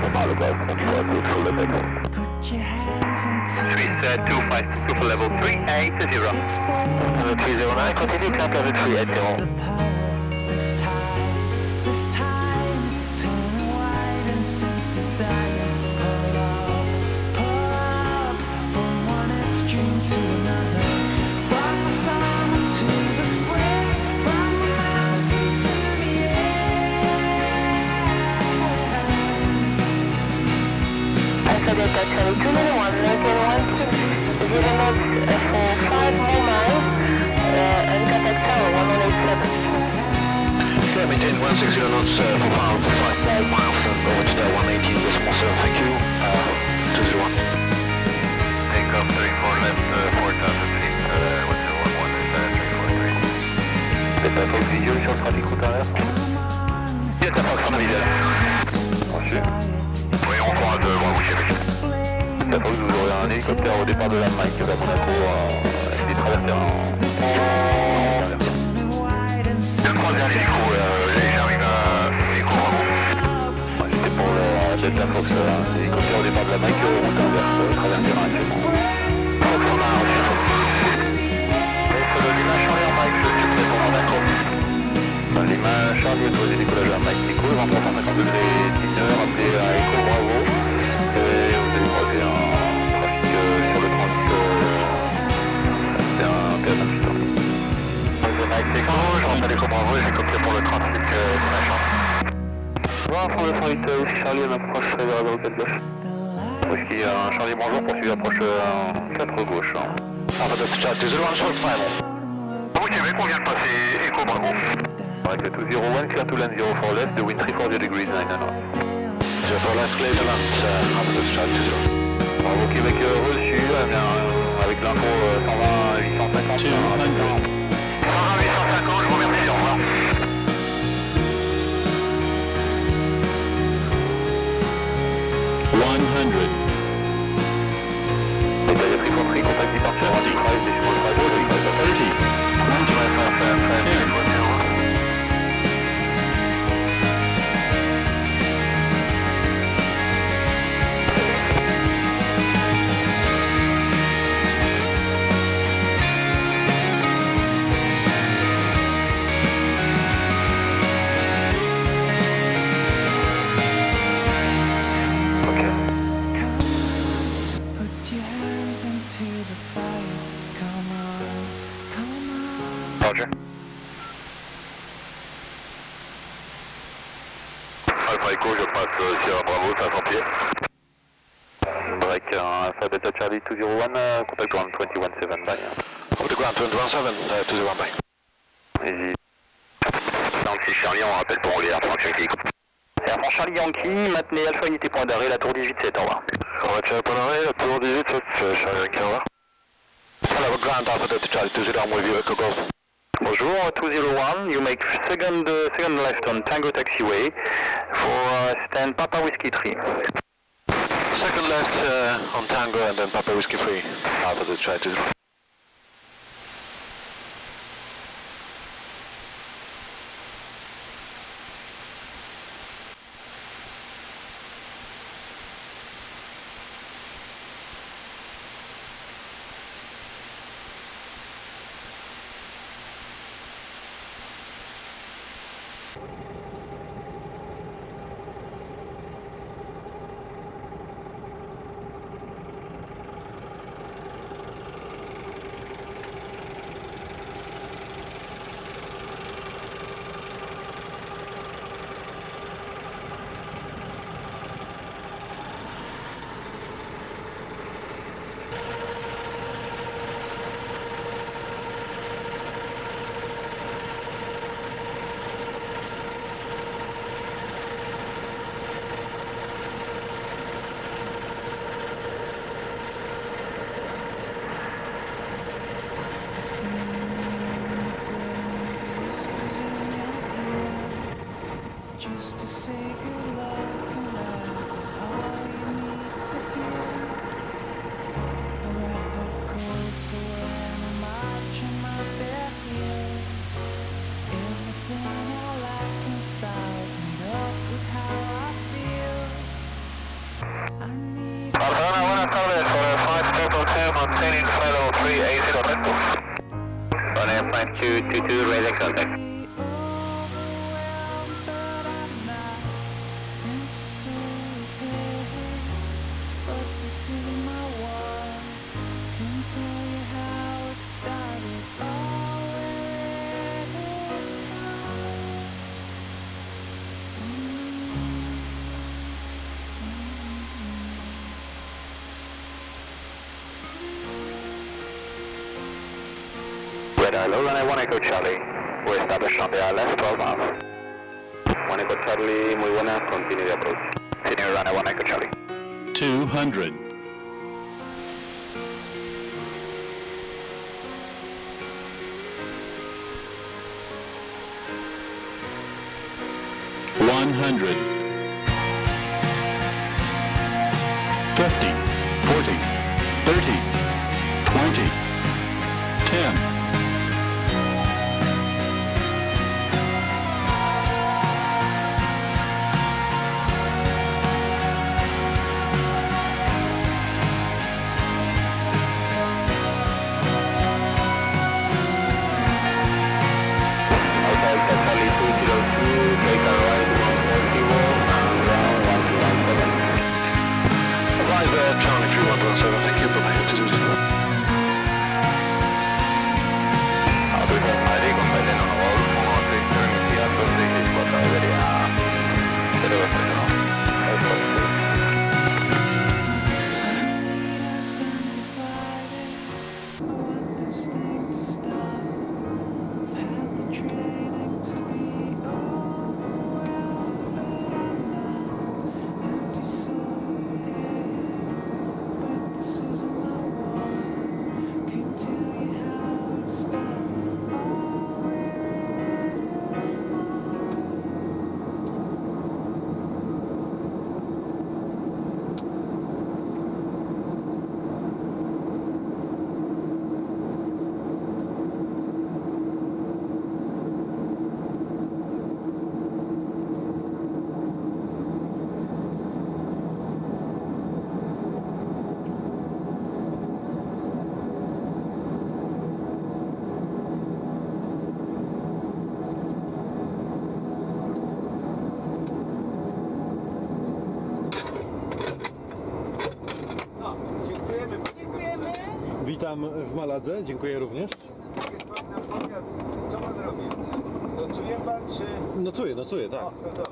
left, on doit go full level. Swiss uh, 25, go for level 380. Level 309, continue, climb level 380. Air. Alpha Delta Charlie 201, maintain 1, 0 knots for 5 more miles, uh, and contact tower 187. Yeah, maintain 160 knots uh, for about 5 more miles over to the un hélicoptère au départ de la Mike va Monaco euh, est traversé en... Deux croisières l'hélico, j'arrive à l'hélico vraiment. C'était pour la un hélicoptère au départ de l'Allemagne que roule traverse, traverse actuellement. À Mike Nico, 2352 degrés 10 heures, à Charlie, on approche vers la roquette gauche. Whisky, euh, Charlie, bonjour, poursuivi approche euh, 4 gauche. Alpha Delta Charlie 201, short final. Bravo Québec, on vient de passer Echo Bravo? Avec le 201, clear to land 04 left, the wind 340 degrees 9 and 04 left, clear to land, Alpha Delta Charlie 20. Bravo Québec euh, reçu, euh, avec l'info euh, 120 850. 120 850, Roger. Alpha Echo, je passe euh, Sierra Bravo, 500 pieds. Break uh, Alpha Delta Charlie 201, uh, contact ground 217 by. Over the ground 217, uh, 201 by. Easy. 46 Charlie, on rappelle pour les Air France Yankee. Air France Charlie Yankee, maintenez Alpha Unité point d'arrêt, la tour 18-7, au revoir. Roger, point d'arrêt, la tour 18-7, Charlie Yankee, au revoir. Follow ground Alpha Delta Charlie 201 with you, Echo Golf. Bonjour, 201, you make second, uh, second left on Tango Taxiway for uh, stand Papa Whiskey 3. Second left uh, on Tango and then Papa Whiskey 3, Alpha you Barcelona, buenas tardes, over 5222, maintaining flight level 380, correcto. 5222, radar contact. see my Radar low, runway 1 Echo Charlie. We're established on the ILS 12 miles. 1 Echo Charlie, muy continue the approach. Senior runway 1 Echo Charlie. 200. One hundred. Fifty, forty, thirty, twenty, ten. Witam w Maladze, dziękuję również. Co pan robi? Nocuje pan czy... Nocuję, nocuję, tak. O, no.